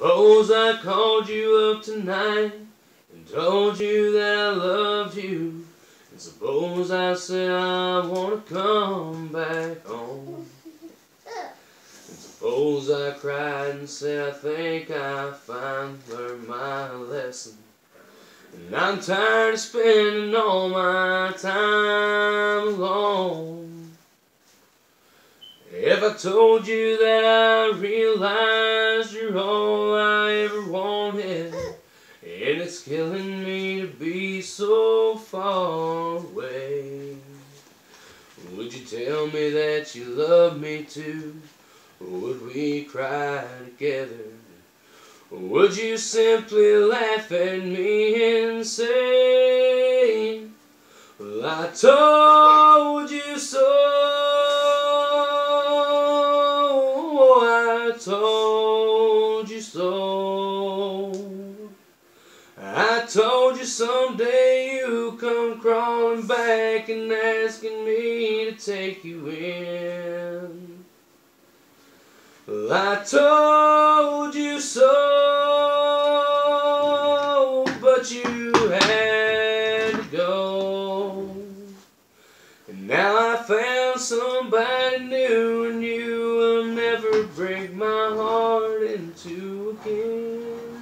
Suppose I called you up tonight and told you that I loved you. And suppose I said I want to come back home. And suppose I cried and said I think I finally learned my lesson. And I'm tired of spending all my time alone. If I told you that I realized and it's killing me to be so far away, would you tell me that you love me too? Would we cry together? Would you simply laugh at me and say, Well, I told you so? I told you. I told you someday you come crawling back and asking me to take you in. Well, I told you so, but you had to go. And now I found somebody new and again.